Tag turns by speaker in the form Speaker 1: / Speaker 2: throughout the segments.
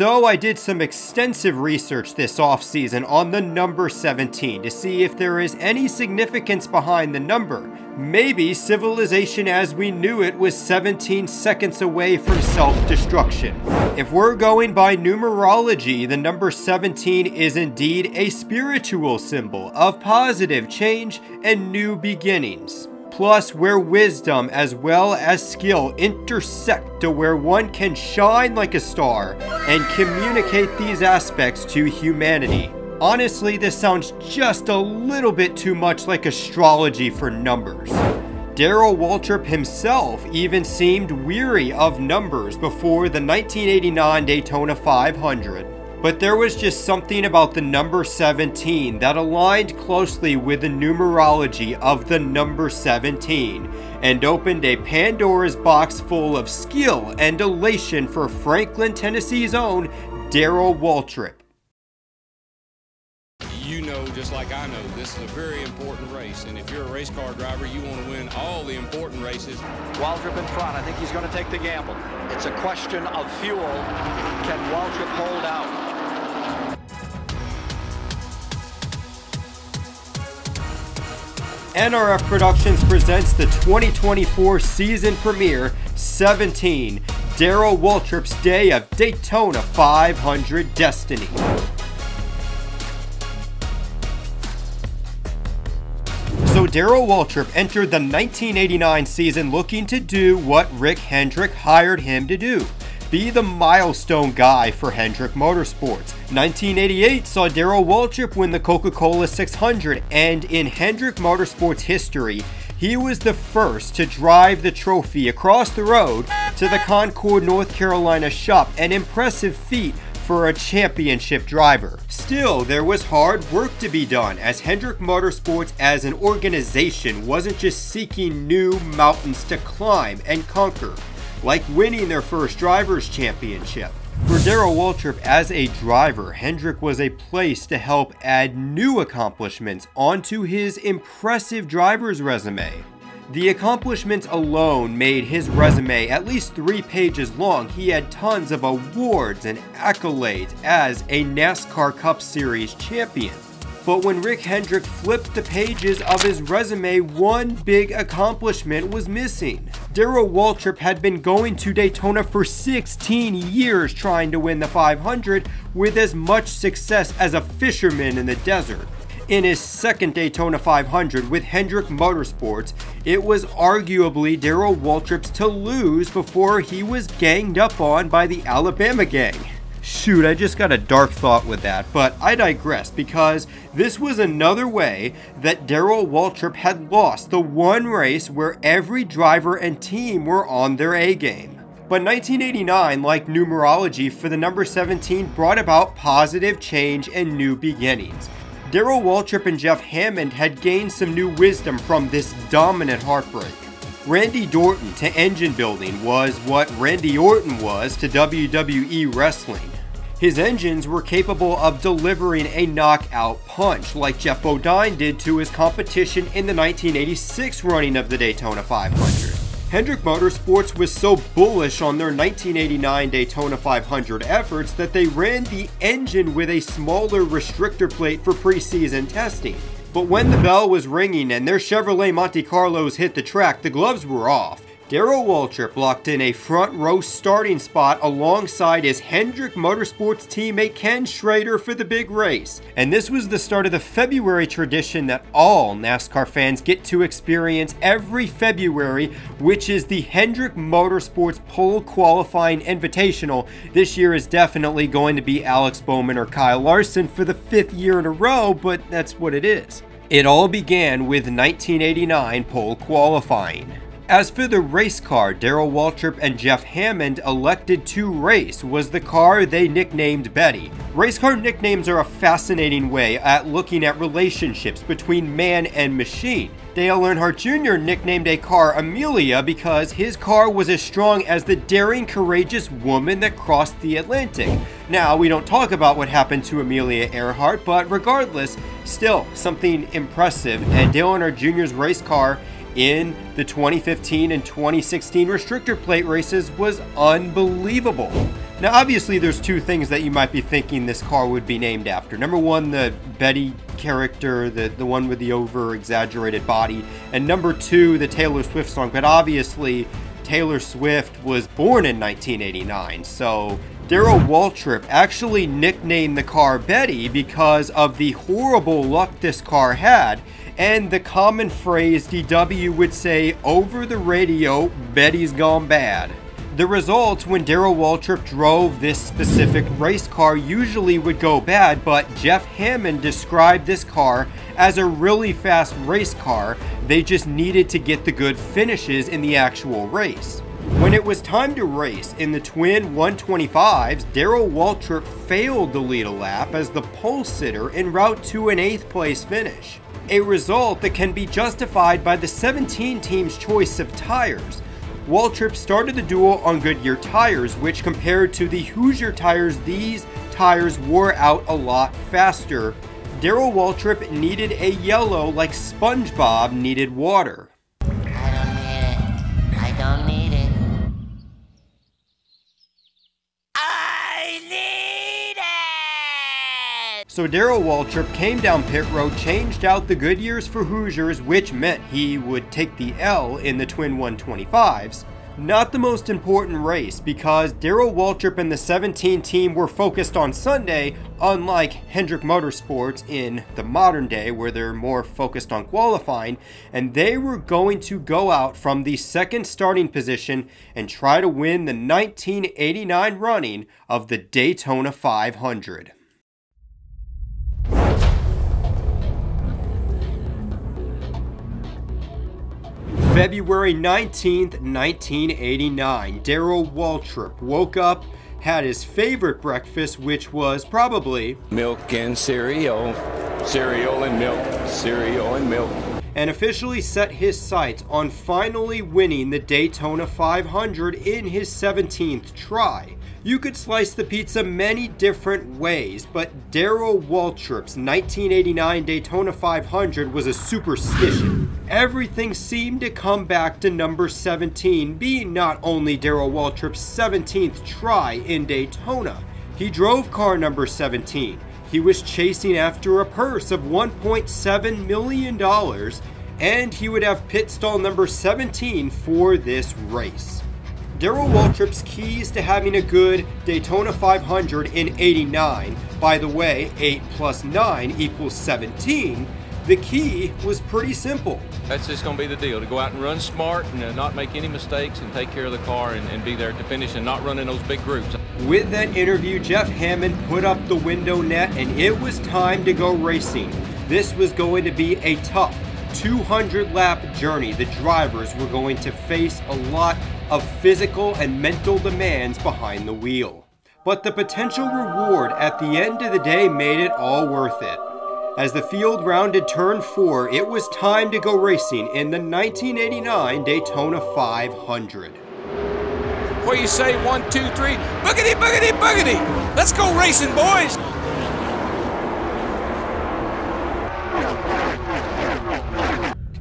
Speaker 1: So I did some extensive research this offseason on the number 17 to see if there is any significance behind the number. Maybe civilization as we knew it was 17 seconds away from self-destruction. If we're going by numerology, the number 17 is indeed a spiritual symbol of positive change and new beginnings plus where wisdom as well as skill intersect to where one can shine like a star and communicate these aspects to humanity. Honestly, this sounds just a little bit too much like astrology for numbers. Darrell Waltrip himself even seemed weary of numbers before the 1989 Daytona 500 but there was just something about the number 17 that aligned closely with the numerology of the number 17 and opened a Pandora's box full of skill and elation for Franklin, Tennessee's own Darrell Waltrip.
Speaker 2: You know, just like I know, this is a very important race, and if you're a race car driver, you want to win all the important races.
Speaker 3: Waltrip in front. I think he's going to take the gamble. It's a question of fuel. Can Waltrip hold out?
Speaker 1: NRF Productions presents the 2024 season premiere 17 Darrell Waltrip's Day of Daytona 500 Destiny. So Daryl Waltrip entered the 1989 season looking to do what Rick Hendrick hired him to do be the milestone guy for Hendrick Motorsports. 1988 saw Darrell Waltrip win the Coca-Cola 600 and in Hendrick Motorsports history, he was the first to drive the trophy across the road to the Concord, North Carolina shop, an impressive feat for a championship driver. Still, there was hard work to be done as Hendrick Motorsports as an organization wasn't just seeking new mountains to climb and conquer like winning their first Drivers' Championship. For Darrell Waltrip as a driver, Hendrick was a place to help add new accomplishments onto his impressive driver's resume. The accomplishments alone made his resume at least three pages long. He had tons of awards and accolades as a NASCAR Cup Series champion. But when Rick Hendrick flipped the pages of his resume, one big accomplishment was missing. Darrell Waltrip had been going to Daytona for 16 years trying to win the 500 with as much success as a fisherman in the desert. In his second Daytona 500 with Hendrick Motorsports, it was arguably Darrell Waltrip's to lose before he was ganged up on by the Alabama gang. Shoot, I just got a dark thought with that, but I digress because this was another way that Darrell Waltrip had lost the one race where every driver and team were on their A game. But 1989, like numerology for the number 17, brought about positive change and new beginnings. Darrell Waltrip and Jeff Hammond had gained some new wisdom from this dominant heartbreak. Randy Dorton to engine building was what Randy Orton was to WWE wrestling. His engines were capable of delivering a knockout punch like Geoff Bodine did to his competition in the 1986 running of the Daytona 500. Hendrick Motorsports was so bullish on their 1989 Daytona 500 efforts that they ran the engine with a smaller restrictor plate for preseason testing. But when the bell was ringing and their Chevrolet Monte Carlos hit the track, the gloves were off. Darrell Waltrip locked in a front row starting spot alongside his Hendrick Motorsports teammate Ken Schrader for the big race. And this was the start of the February tradition that all NASCAR fans get to experience every February, which is the Hendrick Motorsports Pole Qualifying Invitational. This year is definitely going to be Alex Bowman or Kyle Larson for the fifth year in a row, but that's what it is. It all began with 1989 pole qualifying. As for the race car Darrell Waltrip and Jeff Hammond elected to race was the car they nicknamed Betty. Race car nicknames are a fascinating way at looking at relationships between man and machine. Dale Earnhardt Jr. nicknamed a car Amelia because his car was as strong as the daring, courageous woman that crossed the Atlantic. Now, we don't talk about what happened to Amelia Earhart, but regardless, still something impressive, and Dale Earnhardt Jr.'s race car in the 2015 and 2016 restrictor plate races was unbelievable. Now, obviously, there's two things that you might be thinking this car would be named after. Number one, the Betty character, the, the one with the over exaggerated body. And number two, the Taylor Swift song. But obviously, Taylor Swift was born in 1989. So Darrell Waltrip actually nicknamed the car Betty because of the horrible luck this car had and the common phrase DW would say over the radio, Betty's gone bad. The results when Darrell Waltrip drove this specific race car usually would go bad, but Jeff Hammond described this car as a really fast race car. They just needed to get the good finishes in the actual race. When it was time to race in the twin 125s, Darrell Waltrip failed to lead a lap as the pole sitter en route to an 8th place finish. A result that can be justified by the 17 team's choice of tires. Waltrip started the duel on Goodyear tires, which compared to the Hoosier tires, these tires wore out a lot faster. Darrell Waltrip needed a yellow like SpongeBob needed water. So Darrell Waltrip came down pit road, changed out the Goodyears for Hoosiers, which meant he would take the L in the twin 125s. Not the most important race because Darrell Waltrip and the 17 team were focused on Sunday, unlike Hendrick Motorsports in the modern day where they're more focused on qualifying, and they were going to go out from the second starting position and try to win the 1989 running of the Daytona 500. February 19th, 1989, Darrell Waltrip woke up, had his favorite breakfast, which was probably
Speaker 2: milk and cereal, cereal and milk, cereal and milk,
Speaker 1: and officially set his sights on finally winning the Daytona 500 in his 17th try. You could slice the pizza many different ways, but Darrell Waltrip's 1989 Daytona 500 was a superstition. Everything seemed to come back to number 17, being not only Darrell Waltrip's 17th try in Daytona. He drove car number 17. He was chasing after a purse of $1.7 million, and he would have pit stall number 17 for this race. Darrell Waltrip's keys to having a good Daytona 500 in 89, by the way, 8 plus 9 equals 17, the key was pretty simple.
Speaker 4: That's just going to be the deal, to go out and run smart and uh, not make any mistakes and take care of the car and, and be there to finish and not run in those big groups.
Speaker 1: With that interview, Jeff Hammond put up the window net and it was time to go racing. This was going to be a tough 200 lap journey. The drivers were going to face a lot of physical and mental demands behind the wheel. But the potential reward at the end of the day made it all worth it. As the field rounded turn 4, it was time to go racing in the 1989 Daytona 500.
Speaker 2: What do you say? One, two, three. Boogity, boogity, boogity. Let's go racing, boys.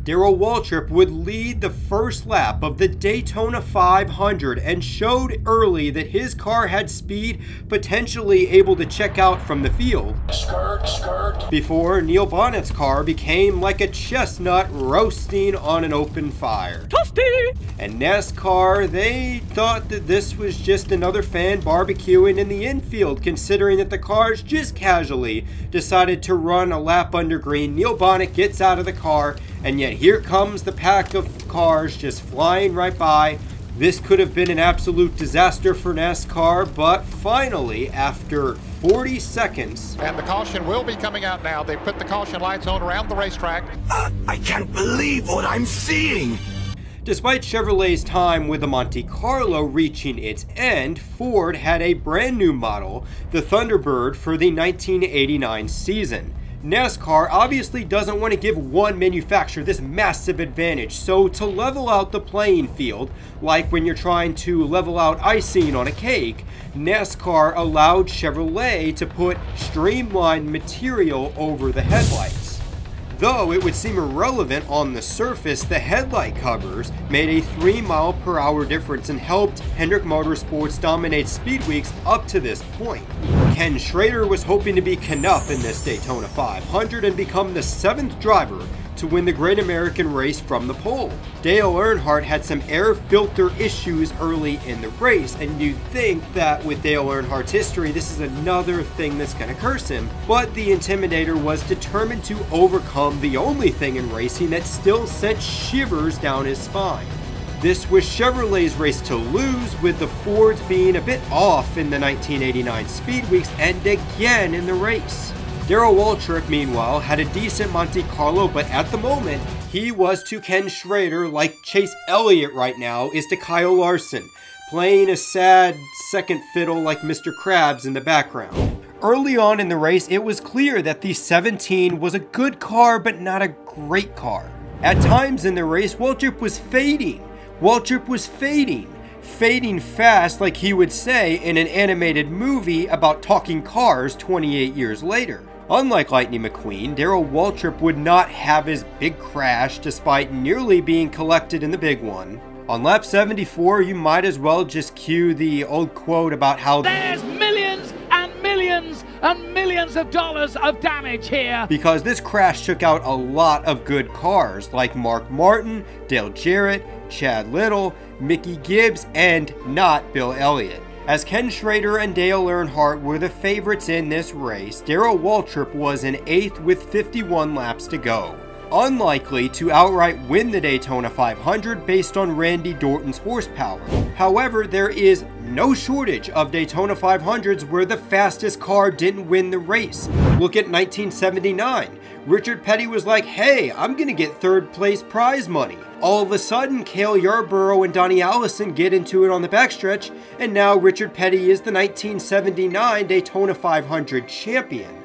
Speaker 1: Darrell Waltrip would lead the first lap of the Daytona 500 and showed early that his car had speed, potentially able to check out from the field. Skirt, skirt. Before Neil Bonnett's car became like a chestnut roasting on an open fire. Toasty! And NASCAR, they thought that this was just another fan barbecuing in the infield, considering that the cars just casually decided to run a lap under green. Neil Bonnett gets out of the car and yet here comes the pack of cars just flying right by. This could have been an absolute disaster for NASCAR, but finally, after 40 seconds.
Speaker 5: And the caution will be coming out now. They put the caution lights on around the racetrack.
Speaker 6: Uh, I can't believe what I'm seeing.
Speaker 1: Despite Chevrolet's time with the Monte Carlo reaching its end, Ford had a brand new model, the Thunderbird, for the 1989 season. NASCAR obviously doesn't want to give one manufacturer this massive advantage, so to level out the playing field, like when you're trying to level out icing on a cake, NASCAR allowed Chevrolet to put streamlined material over the headlights. Though it would seem irrelevant on the surface, the headlight covers made a 3 mile per hour difference and helped Hendrick Motorsports dominate speed weeks up to this point. Ken Schrader was hoping to be Knuff in this Daytona 500 and become the seventh driver to win the Great American Race from the pole. Dale Earnhardt had some air filter issues early in the race, and you'd think that with Dale Earnhardt's history, this is another thing that's going to curse him. But the Intimidator was determined to overcome the only thing in racing that still sent shivers down his spine. This was Chevrolet's race to lose, with the Fords being a bit off in the 1989 Speed Weeks and again in the race. Darrell Waltrip, meanwhile, had a decent Monte Carlo, but at the moment, he was to Ken Schrader like Chase Elliott right now is to Kyle Larson, playing a sad second fiddle like Mr. Krabs in the background. Early on in the race, it was clear that the 17 was a good car, but not a great car. At times in the race, Waltrip was fading. Waltrip was fading fading fast like he would say in an animated movie about talking cars 28 years later. Unlike Lightning McQueen, Darrell Waltrip would not have his big crash despite nearly being collected in the big one. On lap 74, you might as well just cue the old quote about how
Speaker 7: There's millions and millions and millions of dollars of damage here.
Speaker 1: Because this crash took out a lot of good cars like Mark Martin, Dale Jarrett, Chad Little, Mickey Gibbs, and not Bill Elliott. As Ken Schrader and Dale Earnhardt were the favorites in this race, Darrell Waltrip was in 8th with 51 laps to go. Unlikely to outright win the Daytona 500 based on Randy Dorton's horsepower. However, there is no shortage of Daytona 500s where the fastest car didn't win the race. Look at 1979. Richard Petty was like, hey, I'm gonna get third place prize money. All of a sudden, Cale Yarborough and Donnie Allison get into it on the backstretch, and now Richard Petty is the 1979 Daytona 500 champion.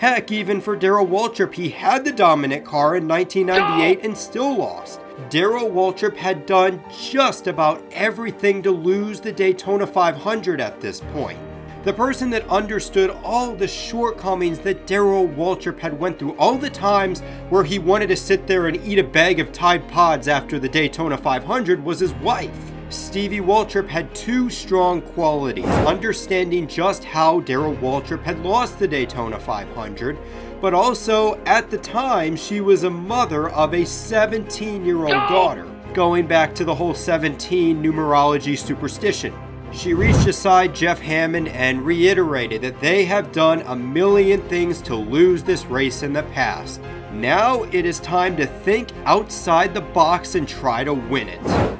Speaker 1: Heck, even for Darrell Waltrip, he had the dominant car in 1998 and still lost. Darrell Waltrip had done just about everything to lose the Daytona 500 at this point the person that understood all the shortcomings that Darrell Waltrip had went through, all the times where he wanted to sit there and eat a bag of Tide Pods after the Daytona 500 was his wife. Stevie Waltrip had two strong qualities, understanding just how Darrell Waltrip had lost the Daytona 500, but also, at the time, she was a mother of a 17-year-old daughter, going back to the whole 17 numerology superstition. She reached aside Jeff Hammond and reiterated that they have done a million things to lose this race in the past. Now it is time to think outside the box and try to win it.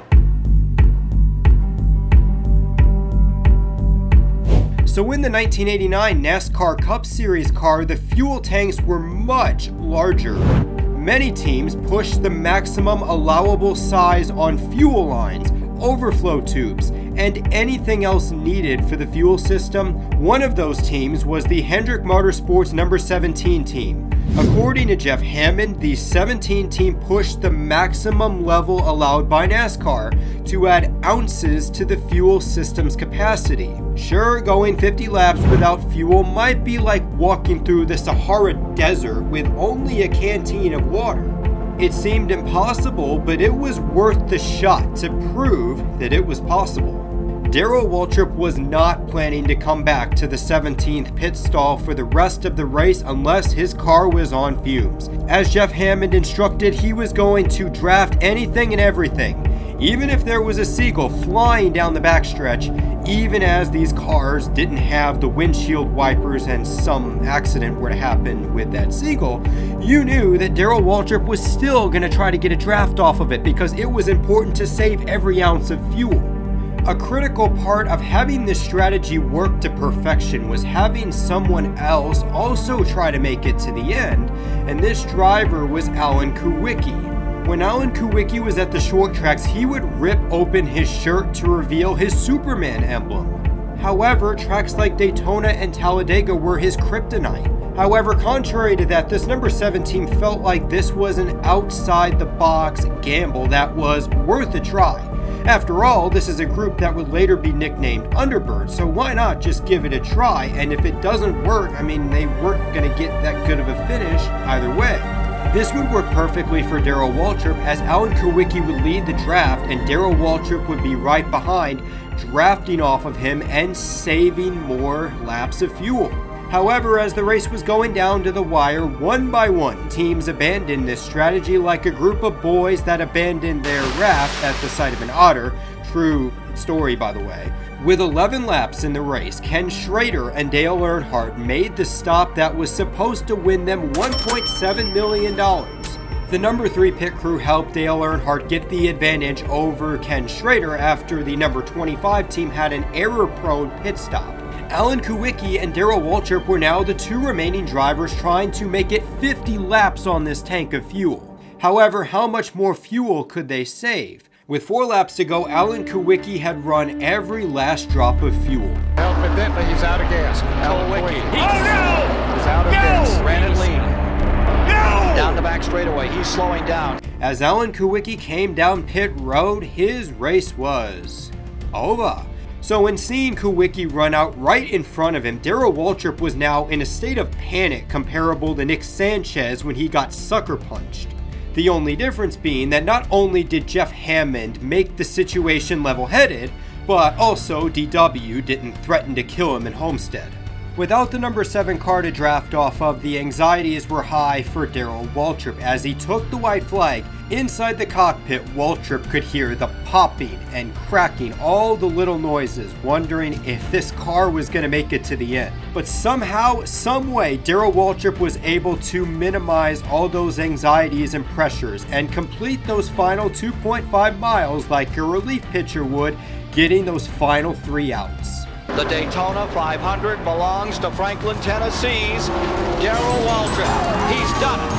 Speaker 1: So in the 1989 NASCAR Cup Series car, the fuel tanks were much larger. Many teams pushed the maximum allowable size on fuel lines, overflow tubes, and anything else needed for the fuel system, one of those teams was the Hendrick Motorsports number 17 team. According to Jeff Hammond, the 17 team pushed the maximum level allowed by NASCAR to add ounces to the fuel system's capacity. Sure, going 50 laps without fuel might be like walking through the Sahara Desert with only a canteen of water. It seemed impossible, but it was worth the shot to prove that it was possible. Darrell Waltrip was not planning to come back to the 17th pit stall for the rest of the race unless his car was on fumes. As Jeff Hammond instructed, he was going to draft anything and everything, even if there was a seagull flying down the backstretch, even as these cars didn't have the windshield wipers and some accident were to happen with that seagull, you knew that Darrell Waltrip was still going to try to get a draft off of it because it was important to save every ounce of fuel. A critical part of having this strategy work to perfection was having someone else also try to make it to the end, and this driver was Alan Kulwicki. When Alan Kulwicki was at the short tracks, he would rip open his shirt to reveal his Superman emblem. However, tracks like Daytona and Talladega were his kryptonite. However, contrary to that, this number 17 felt like this was an outside the box gamble that was worth a try. After all, this is a group that would later be nicknamed Underbird, so why not just give it a try? And if it doesn't work, I mean, they weren't going to get that good of a finish either way. This would work perfectly for Darrell Waltrip as Alan Kulwicki would lead the draft and Darrell Waltrip would be right behind, drafting off of him and saving more laps of fuel. However, as the race was going down to the wire, one by one, teams abandoned this strategy like a group of boys that abandoned their raft at the sight of an otter. True story, by the way. With 11 laps in the race, Ken Schrader and Dale Earnhardt made the stop that was supposed to win them $1.7 million. The number 3 pit crew helped Dale Earnhardt get the advantage over Ken Schrader after the number 25 team had an error-prone pit stop. Alan Kulwicki and Darrell Waltrip were now the two remaining drivers trying to make it 50 laps on this tank of fuel. However, how much more fuel could they save? With four laps to go, Alan Kulwicki had run every last drop of fuel.
Speaker 5: Evidently, he's out of gas.
Speaker 3: Oh, Kulwicki.
Speaker 5: Oh, no! He's out of
Speaker 3: no!
Speaker 5: gas.
Speaker 3: Ran it lean. No! Down the back straightaway. He's slowing down.
Speaker 1: As Alan Kulwicki came down pit road, his race was over. So when seeing Kulwicki run out right in front of him, Darrell Waltrip was now in a state of panic comparable to Nick Sanchez when he got sucker punched. The only difference being that not only did Jeff Hammond make the situation level headed, but also DW didn't threaten to kill him in Homestead. Without the number 7 car to draft off of, the anxieties were high for Darrell Waltrip as he took the white flag. Inside the cockpit, Waltrip could hear the popping and cracking, all the little noises, wondering if this car was going to make it to the end. But somehow, someway, Darrell Waltrip was able to minimize all those anxieties and pressures and complete those final 2.5 miles like a relief pitcher would, getting those final three outs.
Speaker 3: The Daytona 500 belongs to Franklin, Tennessee's Darrell Waltrip. He's done it.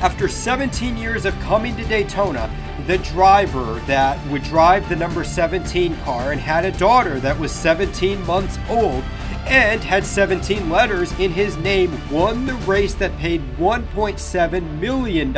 Speaker 1: After 17 years of coming to Daytona, the driver that would drive the number 17 car and had a daughter that was 17 months old and had 17 letters in his name won the race that paid $1.7 million.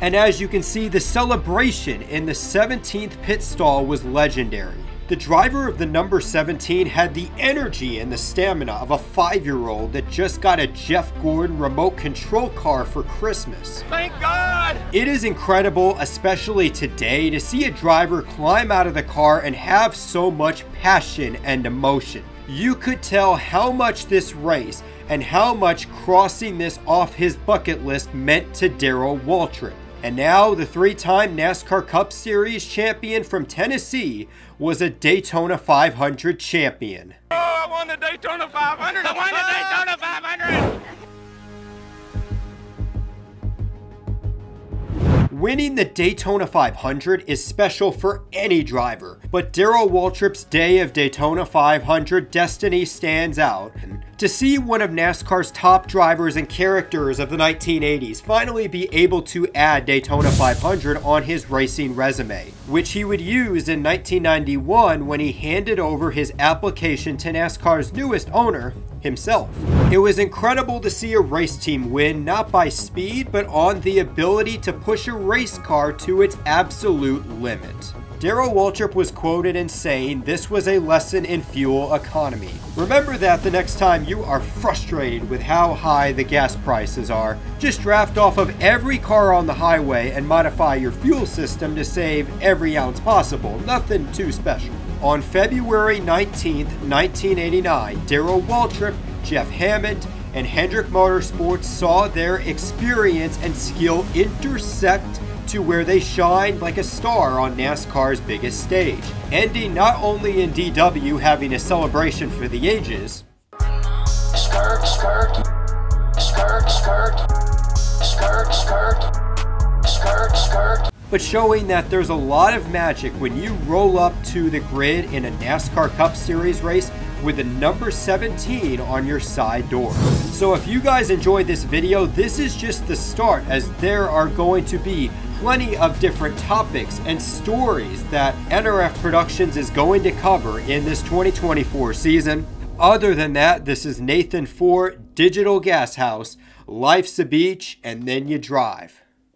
Speaker 1: And as you can see, the celebration in the 17th pit stall was legendary. The driver of the number 17 had the energy and the stamina of a five year old that just got a Jeff Gordon remote control car for Christmas.
Speaker 7: Thank God!
Speaker 1: It is incredible, especially today, to see a driver climb out of the car and have so much passion and emotion. You could tell how much this race and how much crossing this off his bucket list meant to Darrell Waltrip. And now, the three time NASCAR Cup Series champion from Tennessee was a Daytona 500 champion.
Speaker 7: Oh, I won the Daytona 500! I won the Daytona 500!
Speaker 1: Winning the Daytona 500 is special for any driver, but Darrell Waltrip's day of Daytona 500 destiny stands out. To see one of NASCAR's top drivers and characters of the 1980s finally be able to add Daytona 500 on his racing resume, which he would use in 1991 when he handed over his application to NASCAR's newest owner, himself. It was incredible to see a race team win not by speed, but on the ability to push a race car to its absolute limit. Darrell Waltrip was quoted in saying this was a lesson in fuel economy. Remember that the next time you are frustrated with how high the gas prices are, just draft off of every car on the highway and modify your fuel system to save every ounce possible. Nothing too special. On February 19, 1989, Darrell Waltrip, Jeff Hammond, and Hendrick Motorsports saw their experience and skill intersect to where they shined like a star on NASCAR's biggest stage, ending not only in DW having a celebration for the ages,
Speaker 8: skirt, skirt, skirt, skirt, skirt, skirt, skirt, skirt.
Speaker 1: but showing that there's a lot of magic when you roll up to the grid in a NASCAR Cup Series race with the number 17 on your side door. So if you guys enjoyed this video, this is just the start as there are going to be plenty of different topics and stories that NRF Productions is going to cover in this 2024 season. Other than that, this is Nathan for Digital Gas House. Life's a beach and then you drive.